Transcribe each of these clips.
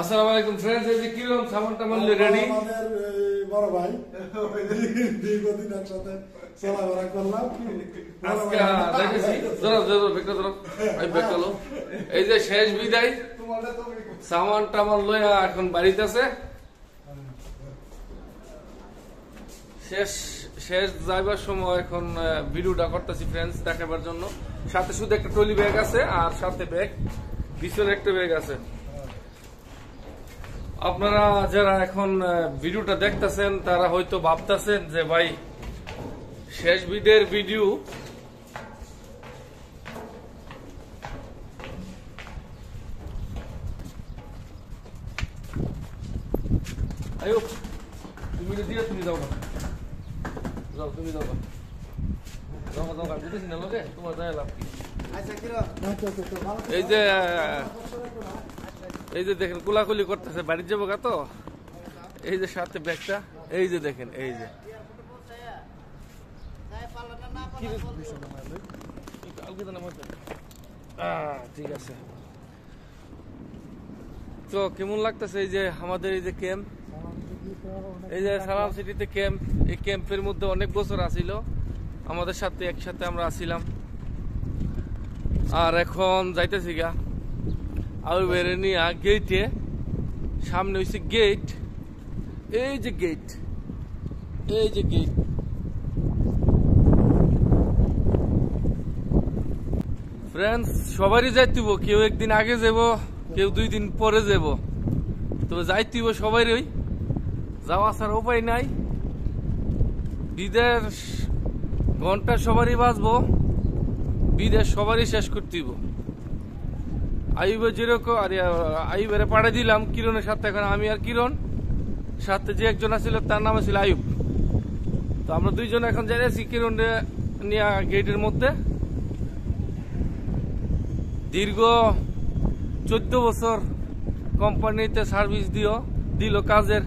আসসালামু আলাইকুম ফ্রেন্ডস এই যে কীরকম সামান টামান রেডি আমাদের বড় ভাই দীর্ঘদিন একসাথে চলাফেরা করলাম। আজকে দেখেছি। বেকটা ধরো এই যে শেষ বিদায়। সামান টামান লইয়া এখন বাড়িতে আছে। শেষ শেষ যাইবার সময় এখন ভিডিওটা করতেছি ফ্রেন্ডস দেখাবার জন্য। সাথে শুধু একটা ট্রলি ব্যাগ আছে আর সাথে ব্যাগ। পিছনে একটা ব্যাগ আছে। আপনারা যারা এখন ভিডিওটা দেখতেছেন তারা হয়তো ভাবতেছেন যে ভাই শেষ বিদের ভিডিও তুমি দিয়ে তুমি যাও না। যাও তুমি যাও না। যাও না, যাও না, না লোকে? তোমার লাভ? আচ্ছা, এই যে এই যে দেখেন, কুলাকুলি করতেছে, বাড়ির যাব তো। এই যে সাথে ব্যাগটা, এই যে দেখেন, এই যে। ঠিক আছে। তো কেমন লাগতেছে এই যে আমাদের এই যে ক্যাম্প? এই যে সালাম সিটিতে ক্যাম্প, এই ক্যাম্পের মধ্যে অনেক বছর আসিল আমাদের সাথে, একসাথে আমরা আসিলাম। আর এখন যাইতেছি গা। আর বেড়ে নিয়ে গেটে সামনে হয়েছে গেট এই যে গেট এই যে গেট ফ্রেন্ডস সবারই যাইতিব কেউ একদিন আগে যাব কেউ দুই দিন পরে যাব তবে যাইতিব সবারই যাওয়া আসার উপায় নাই। বিদেশ ঘণ্টা সবারই বাঁচবো, বিদেশ সবারই শেষ করতেইব। আইবে যেরকম, আর, আইবের পাড়ে দিলাম কিরণের সাথে, এখন আমি আর কিরণ। সাথে যে একজন আছিল, তার নাম ছিল আয়ুব তো আমরা দুইজন এখন জানিয়েছি কিরণ নিয়ে গেটের মধ্যে। দীর্ঘ চোদ্দ বছর কোম্পানিতে সার্ভিস দিও, দিল কাজের।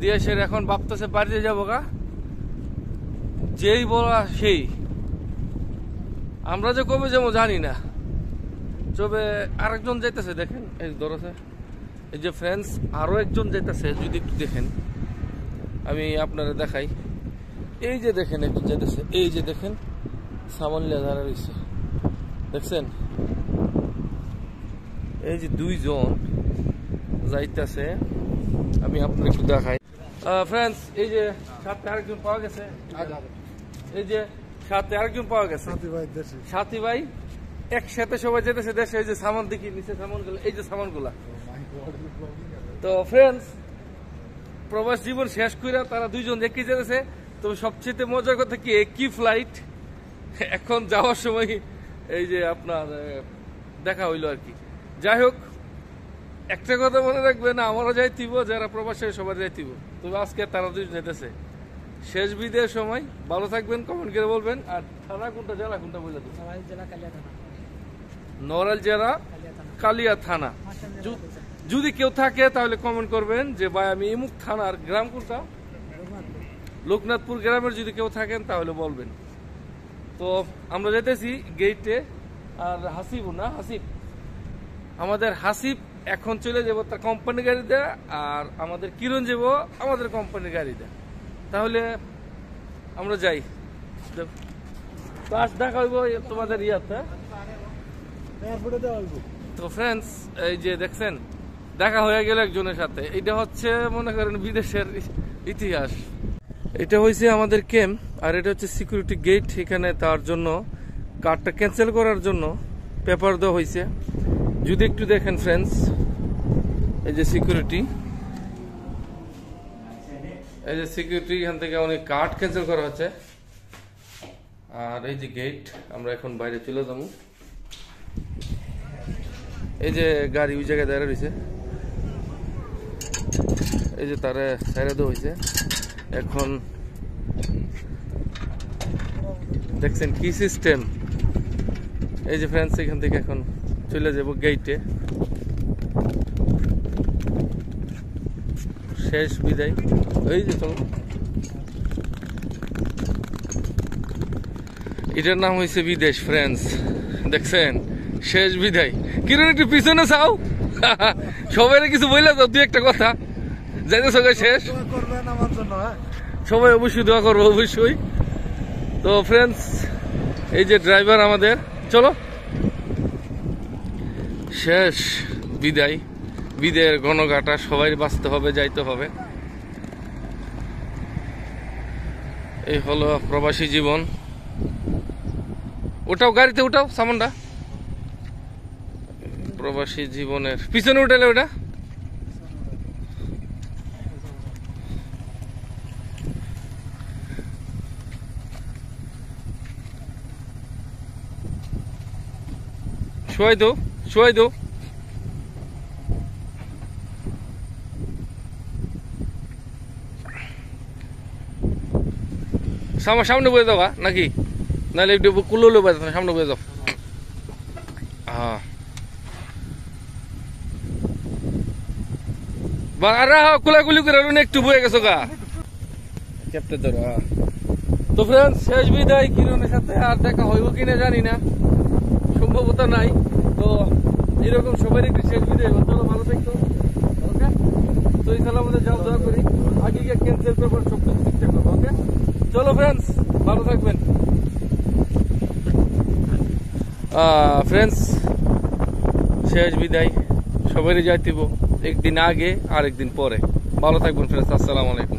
দিয়ে সে এখন ভাবতেছে বাড়িতে যাব গা। যেই বলা সেই। আমরা যে কবে যাব জানি না। তবে আরেকজন যাইতেছে দেখেন এই ধরেছে এই যে ফ্রেন্ডস আরও একজন যাইতেছে যদি একটু দেখেন। আমি আপনারা দেখাই। এই যে দেখেন একজন যাইতেছে। এই যে দেখেন সামান্য ধারা রয়েছে। দেখছেন? এই যে দুইজন যাইতেছে আমি আপনার একটু দেখাই। ফ্রেন্ডস এই যে সাথে আরেকজন পাওয়া গেছে। এই যে সাথে আরেকজন পাওয়া গেছে। সাথী ভাই সাথী ভাই একসাথে সবাই যেতেছে, দেশে এই যে সামান দেখি, নিচে সামানগুলো এই যে সামানগুলা তো ফ্রেন্ডস প্রবাস জীবন শেষ করে তারা দুইজন একই যেতেছে। তবে সবচেয়ে মজার কথা কি, একই ফ্লাইট এখন যাওয়ার সময় এই যে আপনার দেখা হইল আর কি। যাই হোক, একটা কথা মনে রাখবেন, আমারও যাইতিব, যারা প্রবাসে সবাই যাইতিব। তবে আজকে তারা দুজন যেতেছে শেষ বিদের সময়, ভালো থাকবেন কমেন্ট করে বলবেন, আর থানা কোনটা, জেলা কোনটা বলে সবাই জেলা কালিয়া থানা নড়াইল জেলা কালিয়া থানা। যদি কেউ থাকে তাহলে কমেন্ট করবেন যে ভাই আমি ইমুক থানার গ্রাম কোনটা? লোকনাথপুর গ্রামের যদি কেউ থাকেন তাহলে বলবেন। তো আমরা যেতেছি গেটে আর হাসিব না? হাসিব? আমাদের হাসিব এখন চলে যাব তার কোম্পানি গাড়িতে আর আমাদের কিরণ যাব আমাদের কোম্পানির গাড়িতে। তাহলে আমরা যাই। তো আজ দেখা হইব তোমাদের ইয়াতে। তো ফ্রেন্ডস এই যে দেখছেন, দেখা হয়ে গেল একজনের সাথে। এটা হচ্ছে, মনে করেন, বিদেশের ইতিহাস। এটা হয়েছে আমাদের ক্যাম্প আর এটা হচ্ছে সিকিউরিটি গেট এখানে তার জন্য কার্ডটা ক্যান্সেল করার জন্য পেপার দেওয়া হয়েছে যদি একটু দেখেন ফ্রেন্ডস এই যে সিকিউরিটি এই যে সিকিউরিটি এখান থেকে অনেক কার্ড ক্যান্সেল করা হচ্ছে। আর এই যে গেট আমরা এখন বাইরে চলে যাব। এই যে গাড়ি ওই জায়গায় দাঁড়া রয়েছে। এই যে তারা সাইডে দেওয়া হয়েছে। এখন দেখছেন কি সিস্টেম এই যে ফ্রেন্ডস এখান থেকে এখন চলে যাব গেটে শেষ বিদায়। এই যে চলো এটার নাম হয়েছে বিদেশ ফ্রেন্ডস দেখছেন? শেষ বিদায়। কিরণ, একটু পিছনে চাও সবাই কিছু বললে তো দুই একটা কথা। যাইতেছ গো শেষ। সবাই অবশ্যই দোয়া করব, অবশ্যই। তো ফ্রেন্ডস এই যে ড্রাইভার আমাদের, চলো। শেষ বিদায়। বিদায়ের ঘনঘাটা, সবাই বাঁচতে হবে, যাইতে হবে। এই হলো প্রবাসী জীবন। ওটাও গাড়িতে ওটাও সামানটা। প্রবাসী জীবনের। পিছনে উঠেলে ওটা? শোয়াই দো শোয়াই দো সামনে বয়ে যাও গা, নাকি? নাহলে একটু কুলো লো সামনে বয়ে যাও। বা আরে হ্যাঁ কুলাকুলি করে একটু বয়ে গেছো গা। ক্যাপ্টে ধরো হ্যাঁ। তো ফ্রেন্ডস শেষ বিদায় কিরণের সাথে আর দেখা হইব কিনা জানি না। সম্ভবত নাই। তো এরকম সবাই একটু শেষ বিদায় হলো। চলো ভালো থাকতো ওকে? তো এই খেলা আমাদের যাও দোয়া করি। আগে গিয়ে ক্যান্সেল পেপার সব কিছু ঠিকঠাক করব ওকে? চলো ফ্রেন্ডস ভালো থাকবেন। ফ্রেন্ডস শেষ বিদায়। সবারই যাইতিব একদিন আগে আর একদিন পরে। ভালো থাকবেন ফ্রেন্ডস আসসালামু আলাইকুম।